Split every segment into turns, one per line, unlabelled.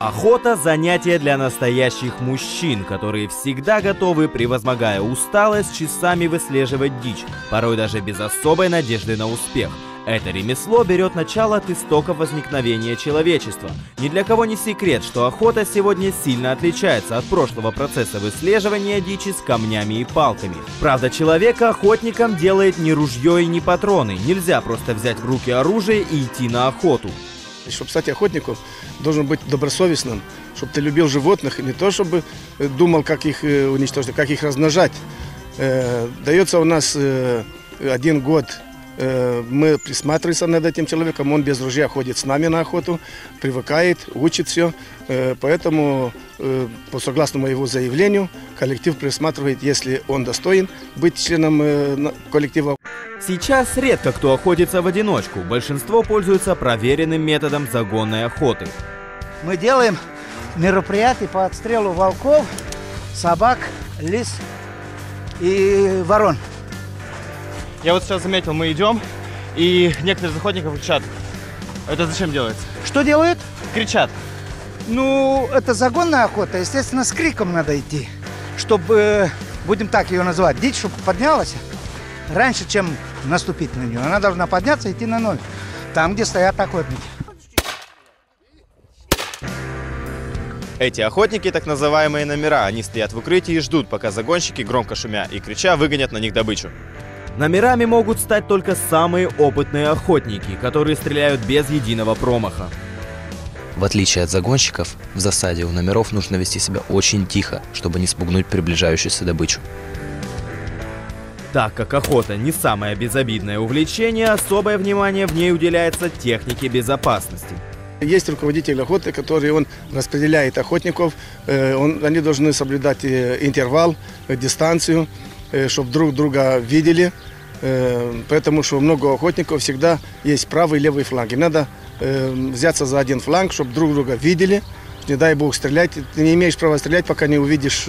Охота – занятие для настоящих мужчин, которые всегда готовы, превозмогая усталость, часами выслеживать дичь, порой даже без особой надежды на успех. Это ремесло берет начало от истоков возникновения человечества. Ни для кого не секрет, что охота сегодня сильно отличается от прошлого процесса выслеживания дичи с камнями и палками. Правда, человека охотником делает не ружье и не патроны. Нельзя просто взять в руки оружие и идти на охоту.
Чтобы стать охотником, должен быть добросовестным, чтобы ты любил животных, и не то чтобы э, думал, как их э, уничтожить, а как их размножать. Э, Дается у нас один год, мы присматриваемся над этим человеком, он без ружья ходит с нами на охоту, привыкает, учит все. Поэтому, по согласному его заявлению, коллектив присматривает, если он достоин быть членом коллектива.
Сейчас редко кто охотится в одиночку. Большинство пользуются проверенным методом загонной охоты.
Мы делаем мероприятие по отстрелу волков, собак, лис и ворон.
Я вот сейчас заметил, мы идем, и некоторые из охотников кричат. Это зачем делается?
Что делают?
Кричат.
Ну, это загонная охота, естественно, с криком надо идти, чтобы, э, будем так ее называть, дичь, чтобы поднялась раньше, чем наступить на нее. Она должна подняться и идти на ноль, там, где стоят охотники.
Эти охотники так называемые номера. Они стоят в укрытии и ждут, пока загонщики, громко шумя и крича, выгонят на них добычу.
Номерами могут стать только самые опытные охотники, которые стреляют без единого промаха.
В отличие от загонщиков, в засаде у номеров нужно вести себя очень тихо, чтобы не спугнуть приближающуюся добычу.
Так как охота не самое безобидное увлечение, особое внимание в ней уделяется технике безопасности.
Есть руководитель охоты, который он распределяет охотников. Э, он- они должны соблюдать э, интервал, э, дистанцию, чтобы друг друга видели. Поэтому что много охотников всегда есть правый и левый фланг. И надо взяться за один фланг, чтобы друг друга видели. Не дай бог стрелять. Ты не имеешь права стрелять, пока не увидишь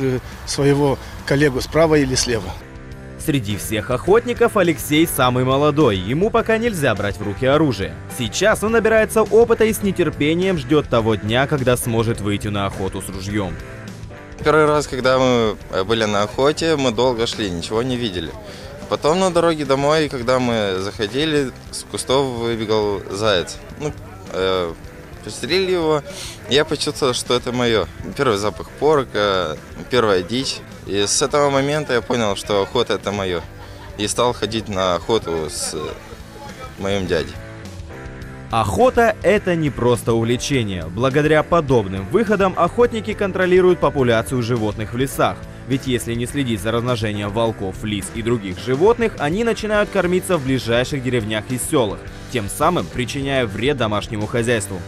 своего коллегу справа или слева.
Среди всех охотников Алексей самый молодой, ему пока нельзя брать в руки оружие. Сейчас он набирается опыта и с нетерпением ждет того дня, когда сможет выйти на охоту с ружьем.
Первый раз, когда мы были на охоте, мы долго шли, ничего не видели. Потом на дороге домой, когда мы заходили, с кустов выбегал заяц. Ну, э, пострелили его, я почувствовал, что это мое. Первый запах порка, первая дичь. И с этого момента я понял, что охота это мое. И стал ходить на охоту с моим дядей.
Охота – это не просто увлечение. Благодаря подобным выходам охотники контролируют популяцию животных в лесах. Ведь если не следить за размножением волков, лис и других животных, они начинают кормиться в ближайших деревнях и селах, тем самым причиняя вред домашнему хозяйству.